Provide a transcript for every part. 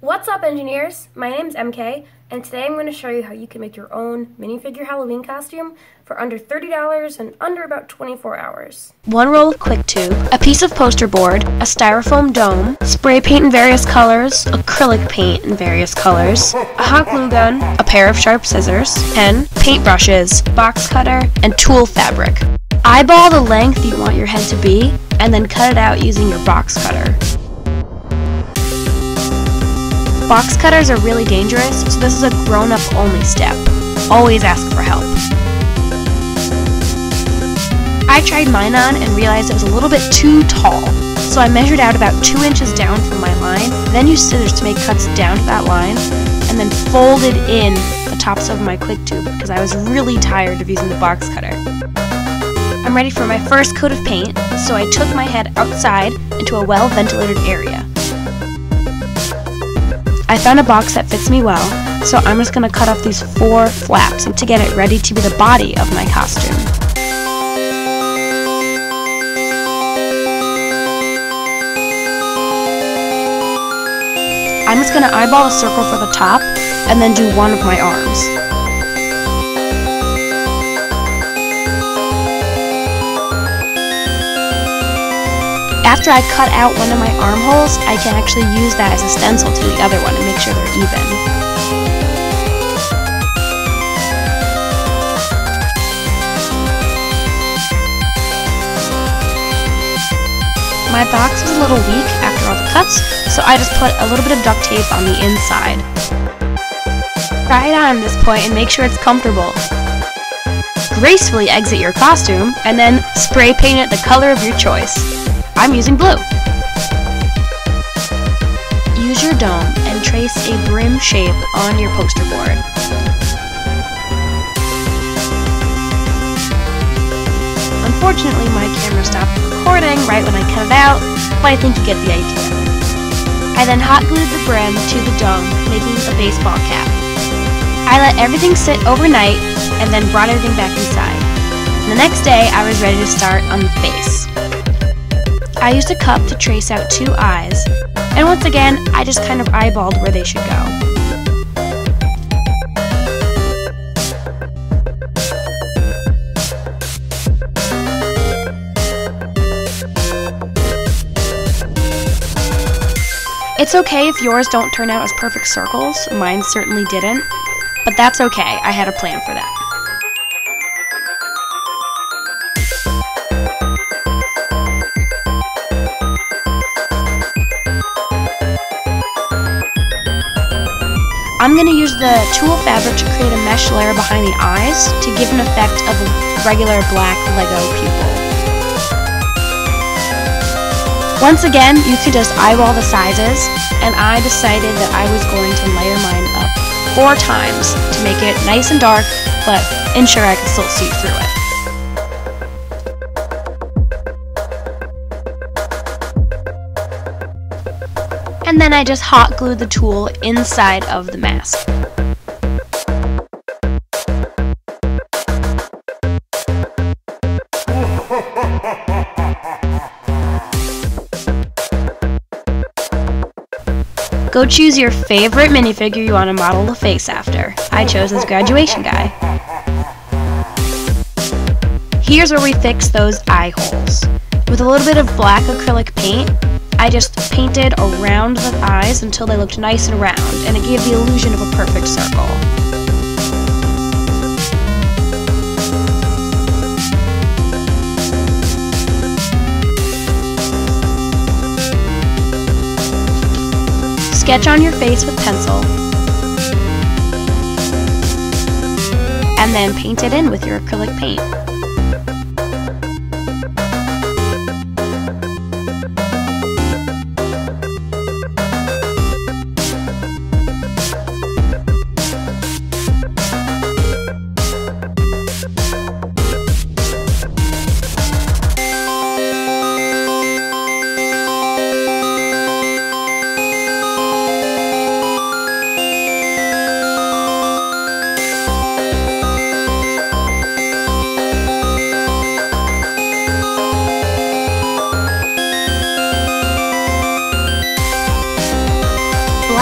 What's up engineers? My name's MK and today I'm going to show you how you can make your own minifigure Halloween costume for under $30 and under about 24 hours. One roll of quick tube, a piece of poster board, a styrofoam dome, spray paint in various colors, acrylic paint in various colors, a hot glue gun, a pair of sharp scissors, pen, paint brushes, box cutter, and tulle fabric. Eyeball the length you want your head to be and then cut it out using your box cutter. Box cutters are really dangerous, so this is a grown-up only step. Always ask for help. I tried mine on and realized it was a little bit too tall, so I measured out about 2 inches down from my line, then used scissors to make cuts down to that line, and then folded in the tops of my quick tube because I was really tired of using the box cutter. I'm ready for my first coat of paint, so I took my head outside into a well-ventilated area. I found a box that fits me well, so I'm just going to cut off these four flaps to get it ready to be the body of my costume. I'm just going to eyeball a circle for the top and then do one of my arms. After I cut out one of my armholes, I can actually use that as a stencil to the other one and make sure they're even. My box was a little weak after all the cuts, so I just put a little bit of duct tape on the inside. Try it on at this point and make sure it's comfortable. Gracefully exit your costume, and then spray paint it the color of your choice. I'm using blue. Use your dome and trace a brim shape on your poster board. Unfortunately, my camera stopped recording right when I cut it out, but I think you get the idea. I then hot glued the brim to the dome, making a baseball cap. I let everything sit overnight and then brought everything back inside. The next day, I was ready to start on the face. I used a cup to trace out two eyes, and once again, I just kind of eyeballed where they should go. It's okay if yours don't turn out as perfect circles, mine certainly didn't, but that's okay, I had a plan for that. I'm going to use the tulle fabric to create a mesh layer behind the eyes to give an effect of a regular black Lego pupil. Once again, you could just eyeball the sizes, and I decided that I was going to layer mine up four times to make it nice and dark, but ensure I could still see through it. And then I just hot glue the tulle inside of the mask. Go choose your favorite minifigure you want to model the face after. I chose this graduation guy. Here's where we fix those eye holes. With a little bit of black acrylic paint, I just painted around the eyes until they looked nice and round, and it gave the illusion of a perfect circle. Sketch on your face with pencil, and then paint it in with your acrylic paint.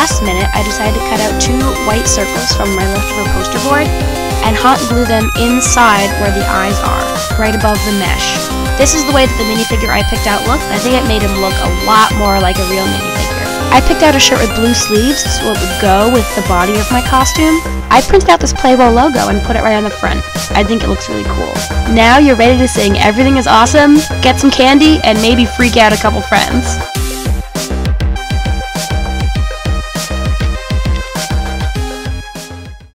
Last minute, I decided to cut out two white circles from my leftover poster board and hot glue them inside where the eyes are, right above the mesh. This is the way that the minifigure I picked out looked. I think it made him look a lot more like a real minifigure. I picked out a shirt with blue sleeves so it would go with the body of my costume. I printed out this Play-Well logo and put it right on the front. I think it looks really cool. Now you're ready to sing Everything is Awesome, get some candy, and maybe freak out a couple friends.